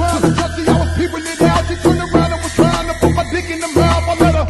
ground. Just see how people need help. She turned around and was trying to put my dick in the mouth. I let her